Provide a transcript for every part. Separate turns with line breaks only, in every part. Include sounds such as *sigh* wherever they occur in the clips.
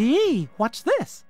Gee, what's this?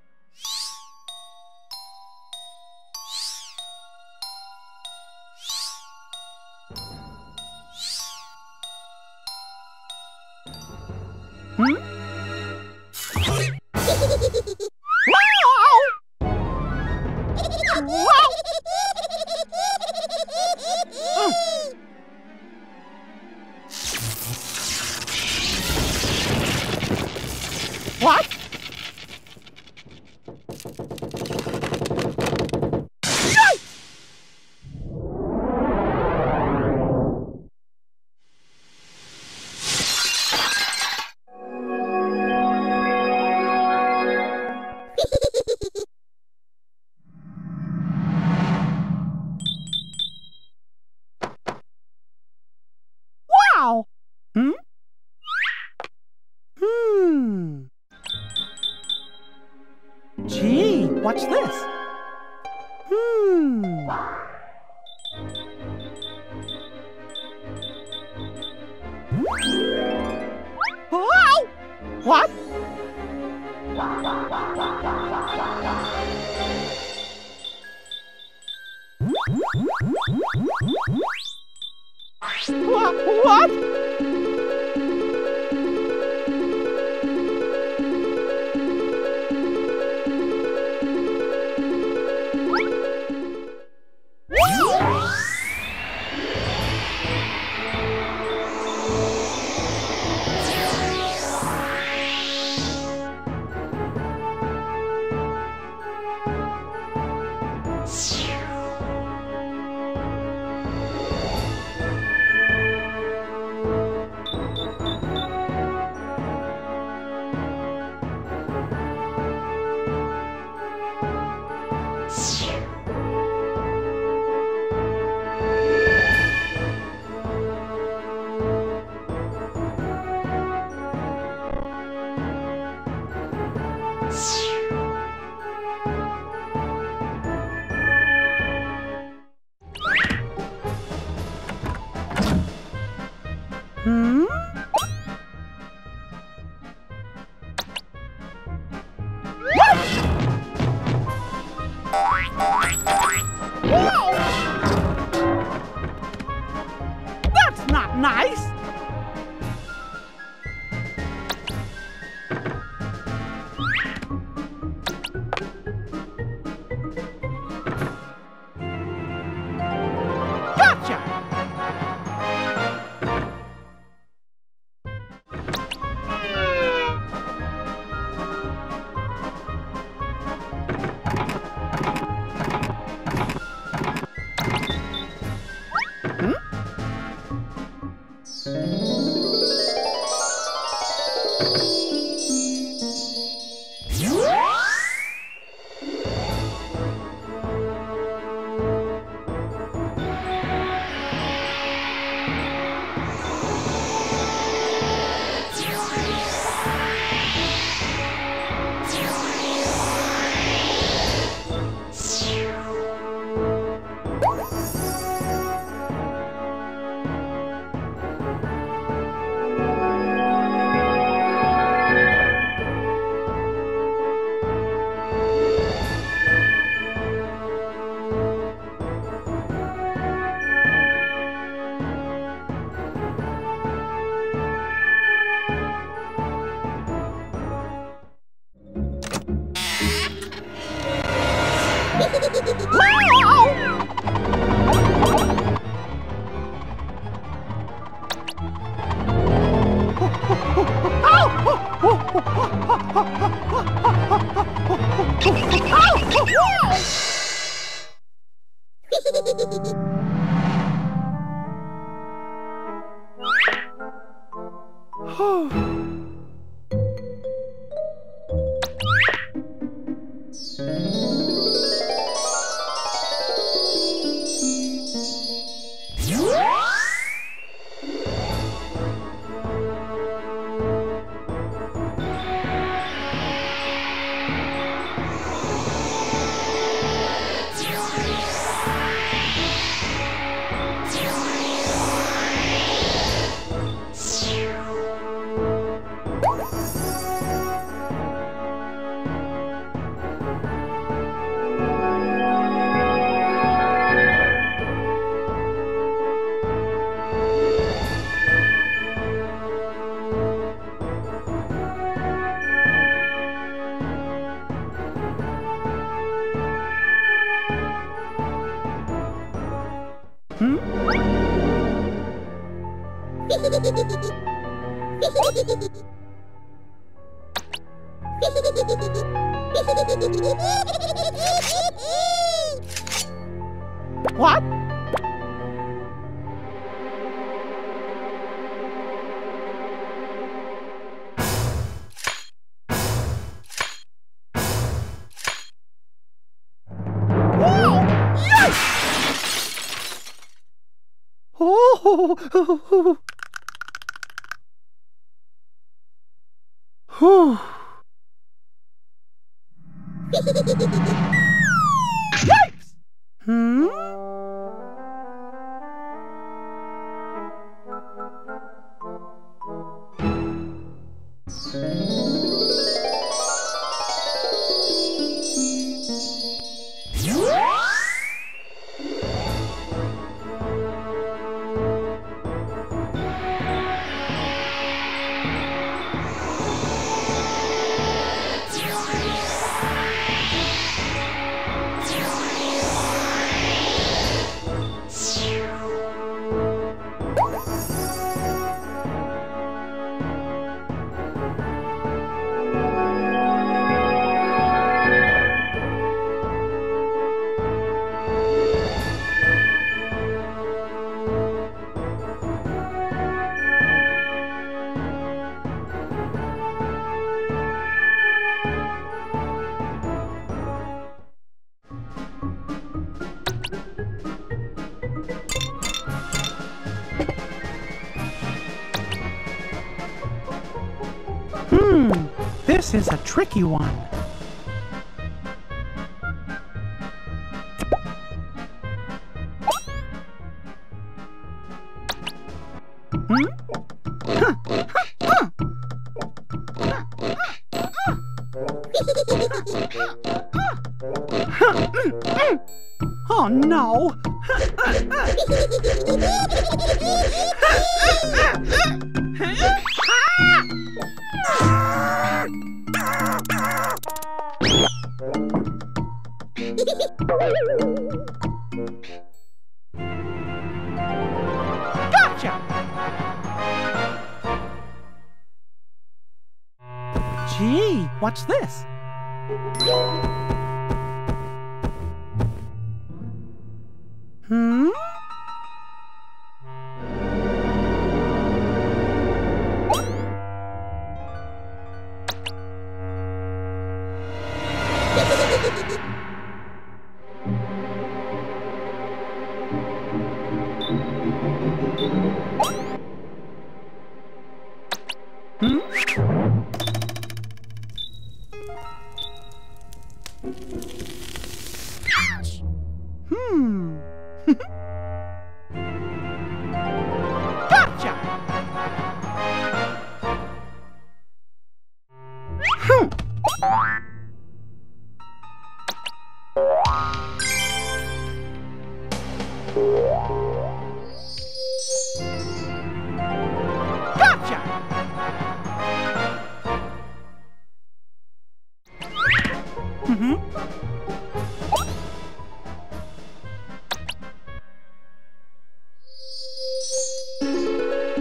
is a tricky one.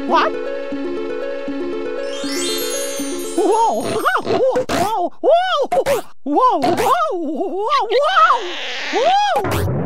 What? Whoa! Whoa! Whoa! Whoa! Whoa! Whoa! Whoa! Whoa!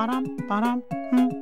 빠람 빠람 흠 음.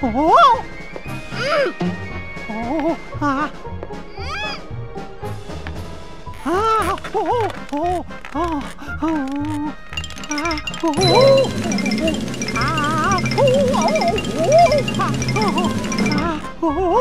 Oh! Oh! Ah! Ah! Oh! Oh! Oh! Oh! Ah! Oh! Ah! Oh! Oh! Ah! Oh! Oh! Whew.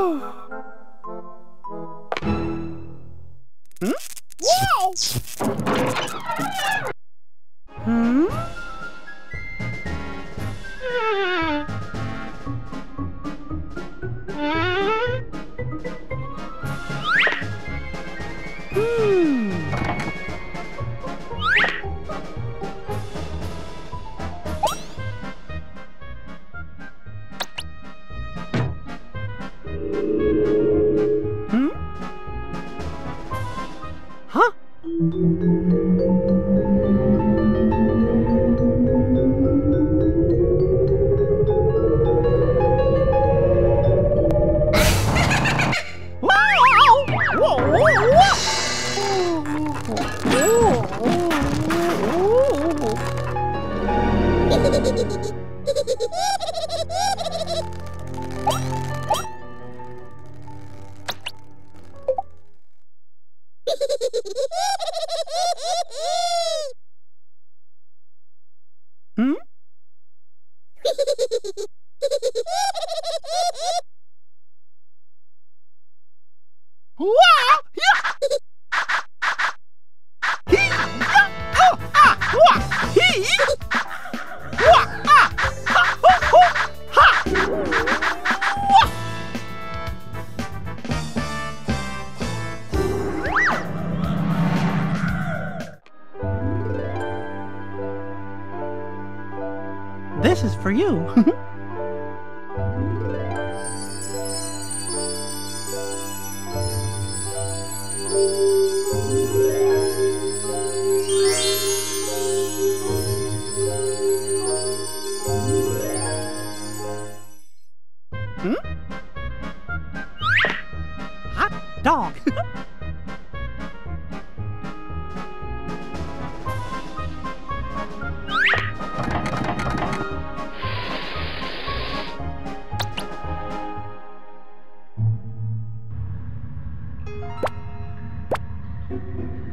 Whew.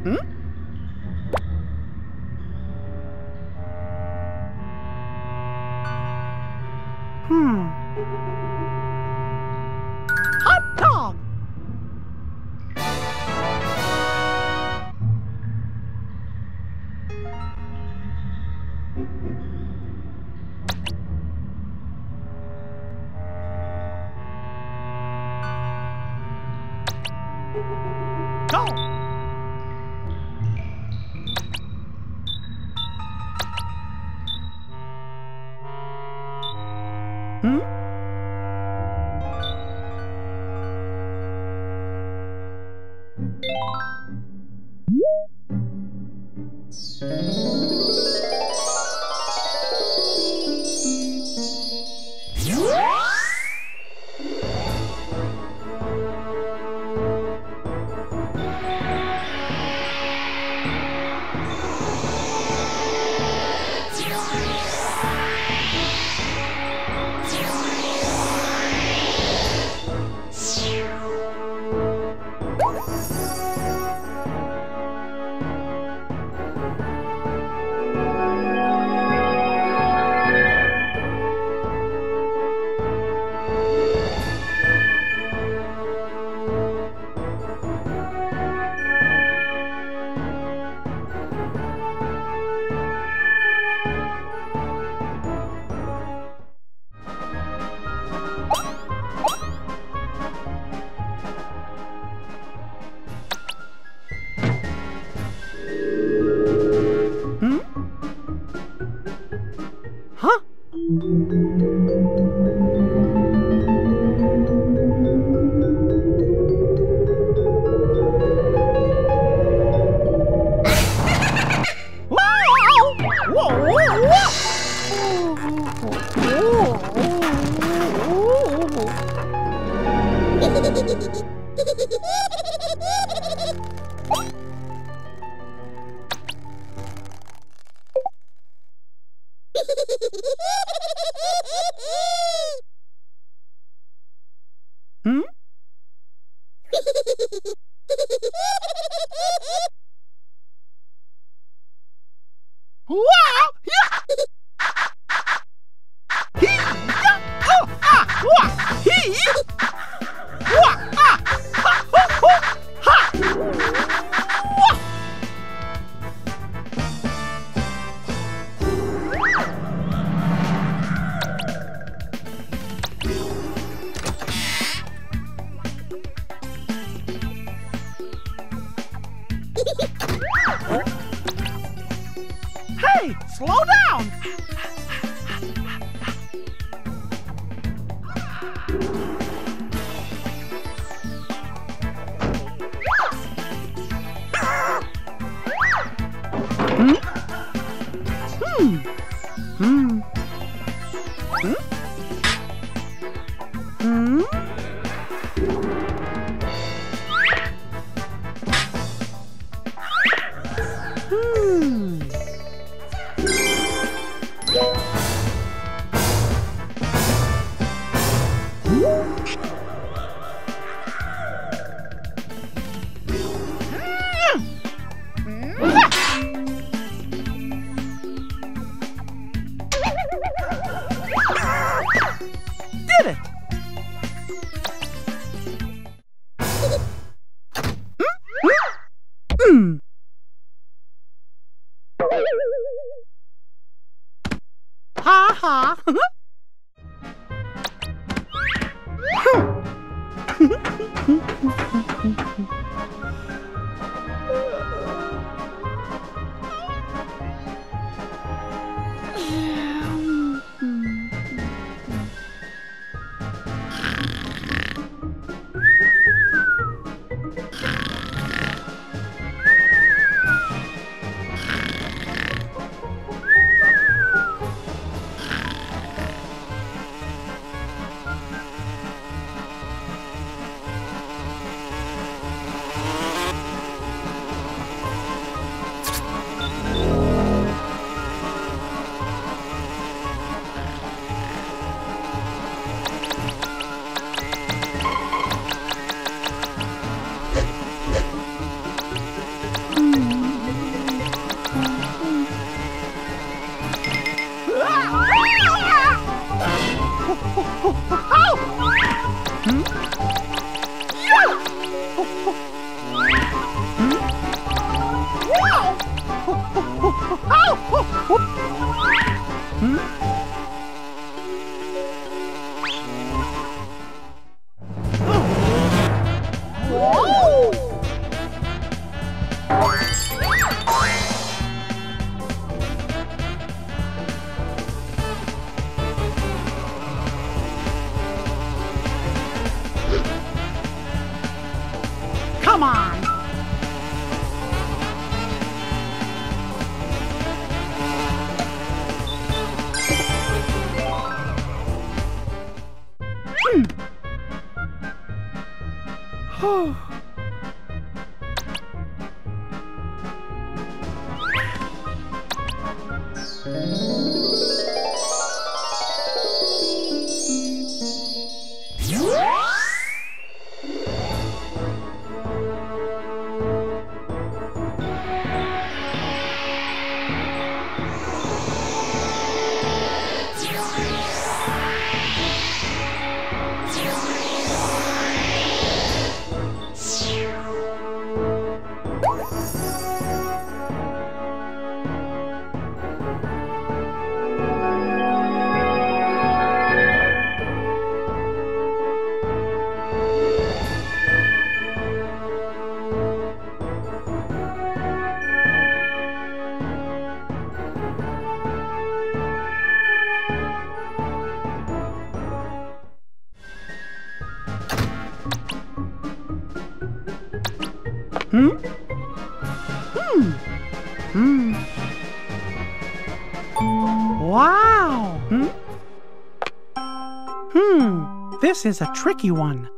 Hmm? This is a tricky one.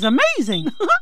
Is amazing! *laughs*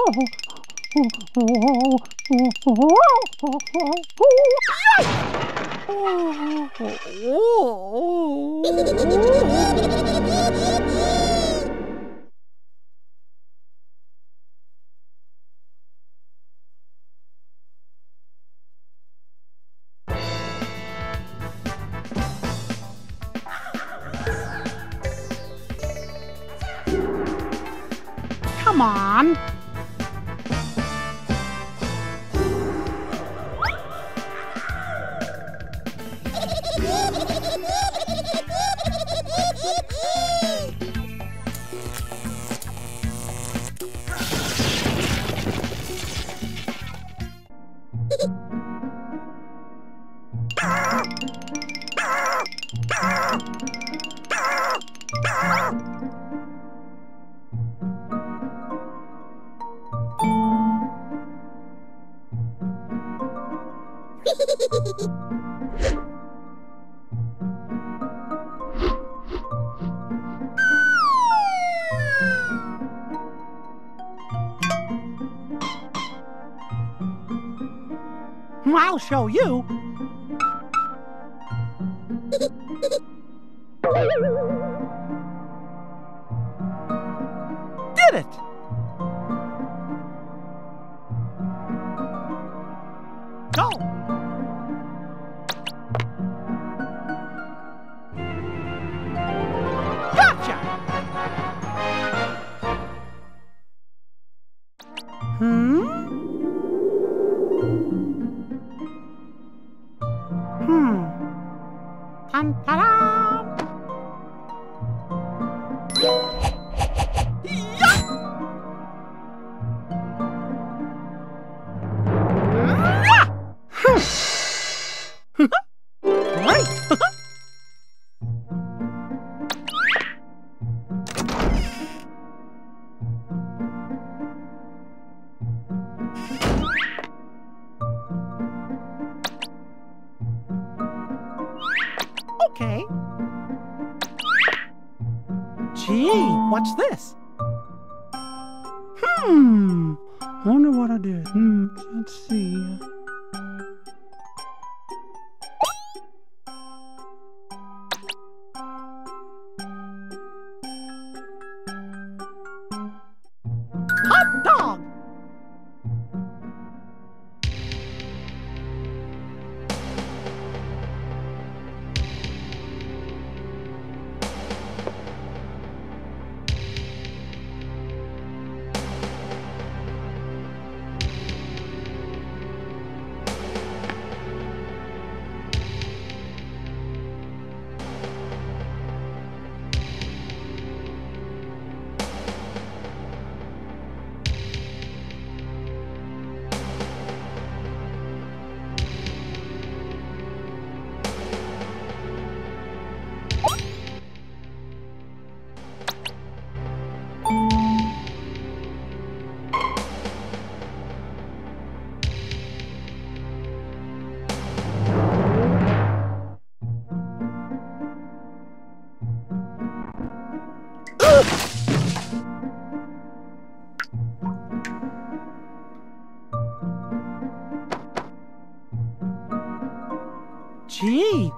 Come I'll show you.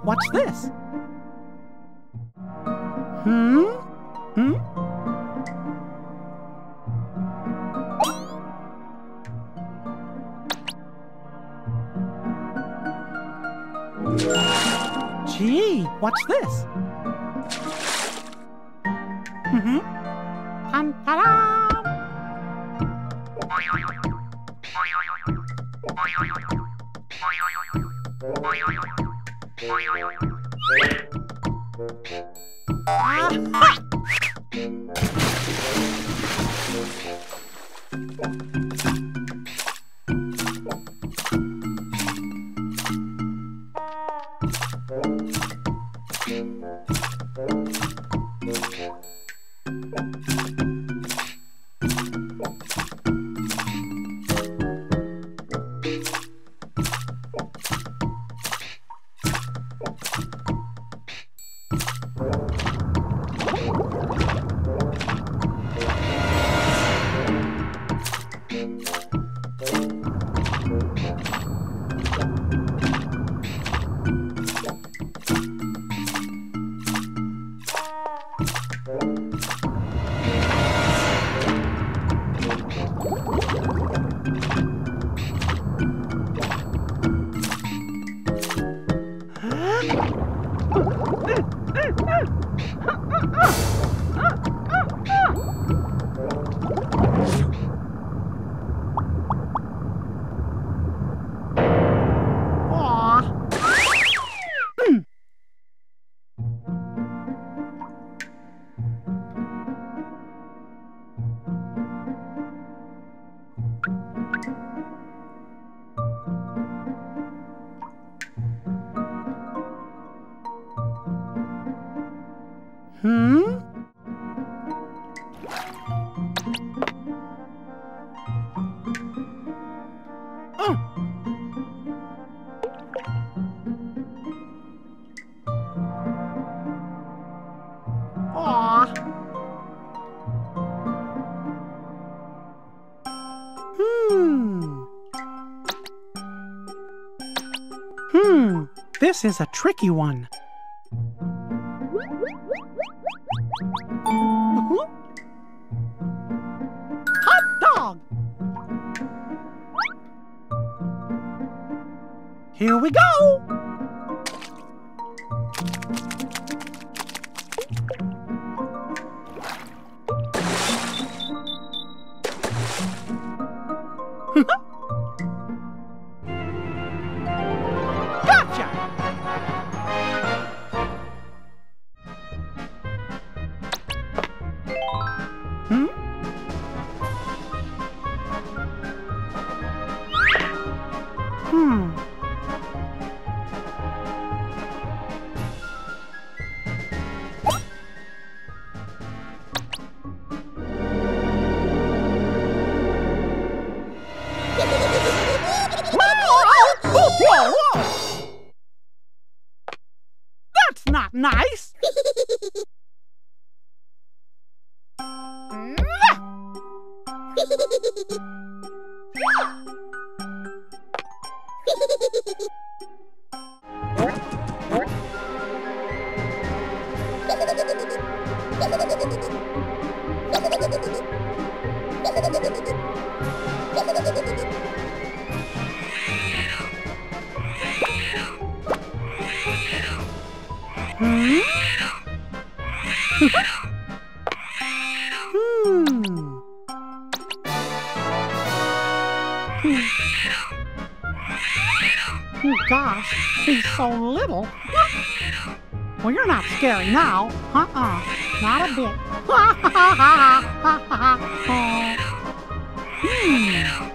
What's this? This is a tricky one.
oh gosh he's so little. Well, you're not scary now. huh-uh Not a bit. *laughs* Oh.
Hmm.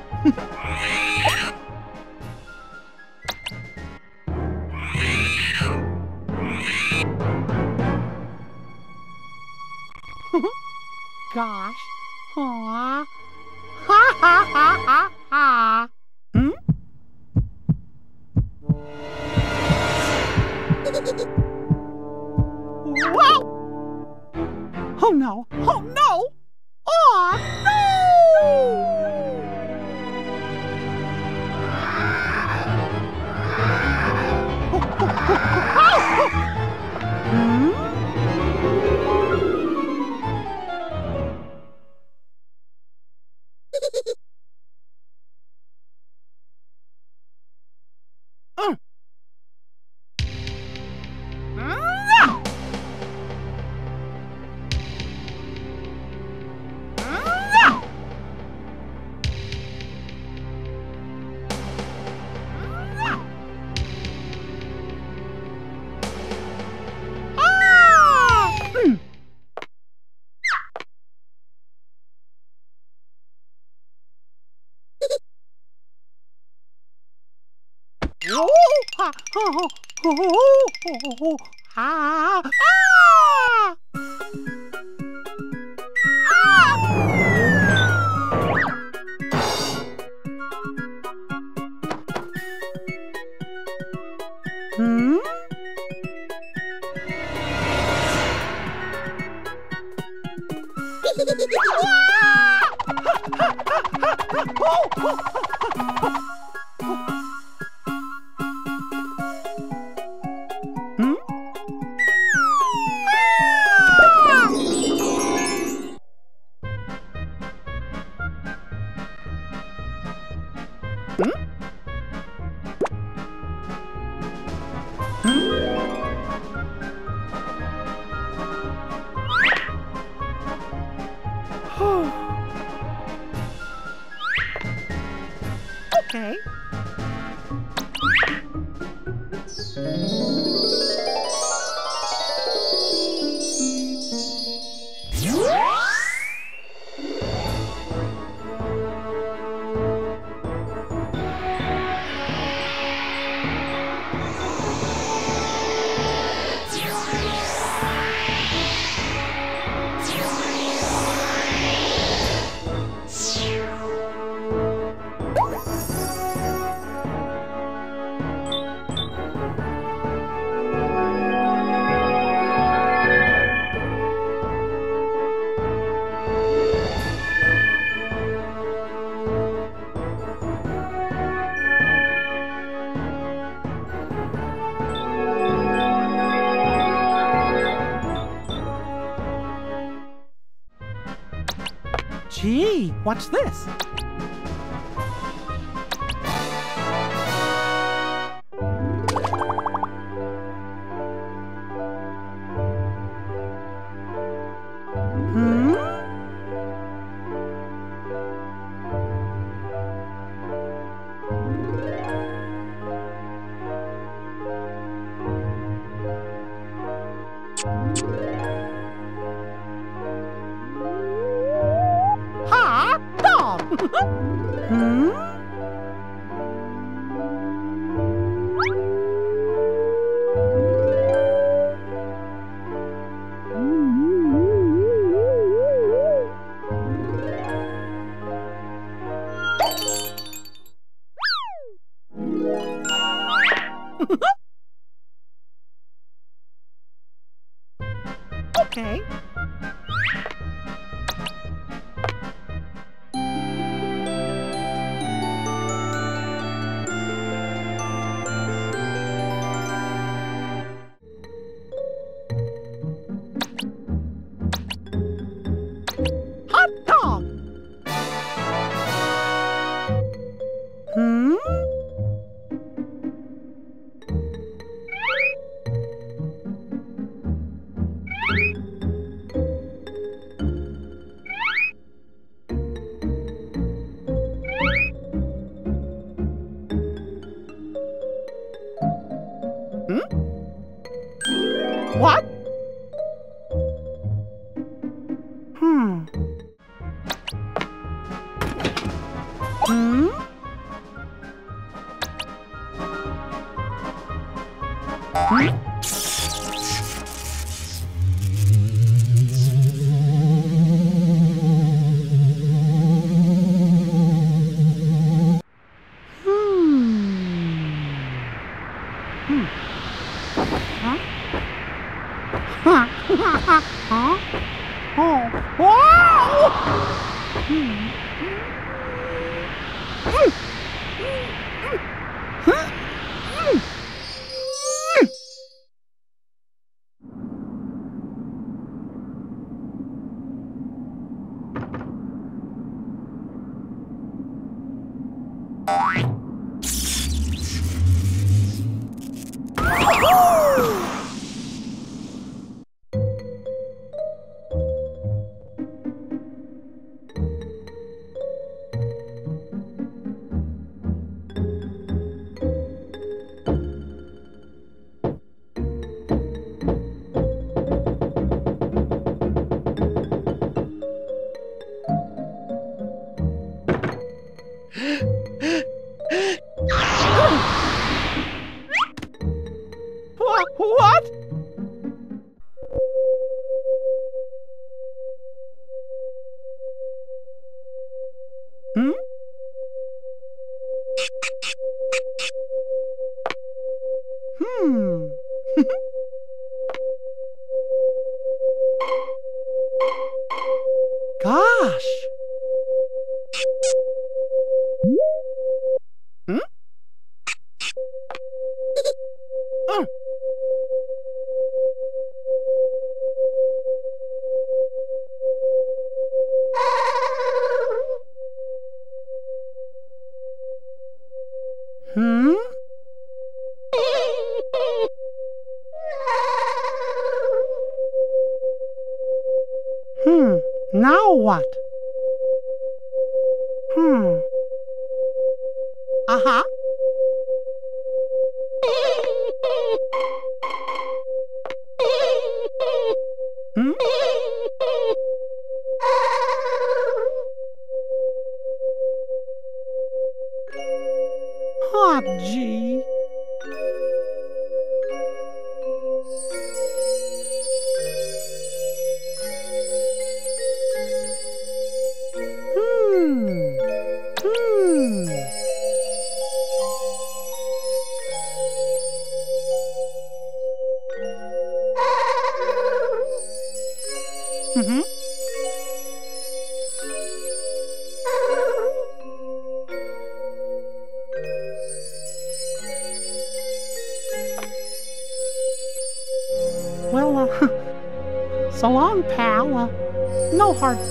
*laughs*
Oh!
Watch that?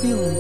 No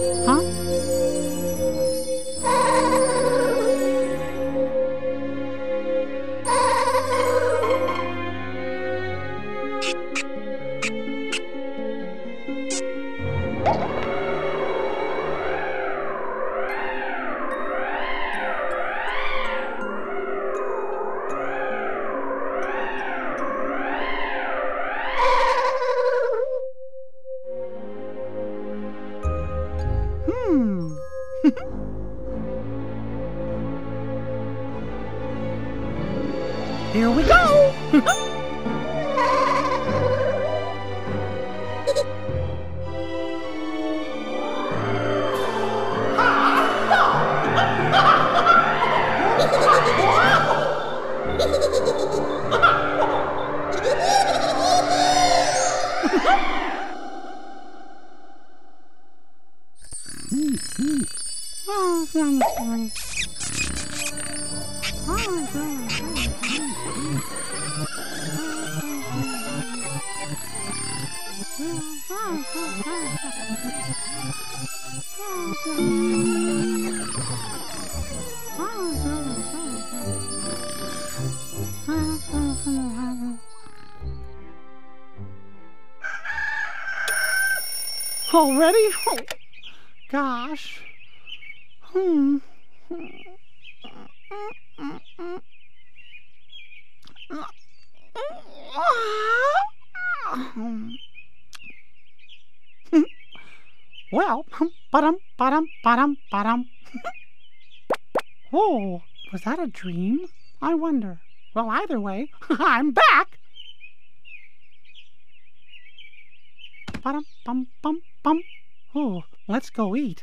Well, way, *laughs* I'm back. Ba-dum, bum, bum, bum. Oh, let's go eat.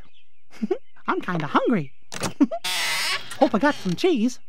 *laughs* I'm kinda hungry. *laughs* Hope I got some cheese.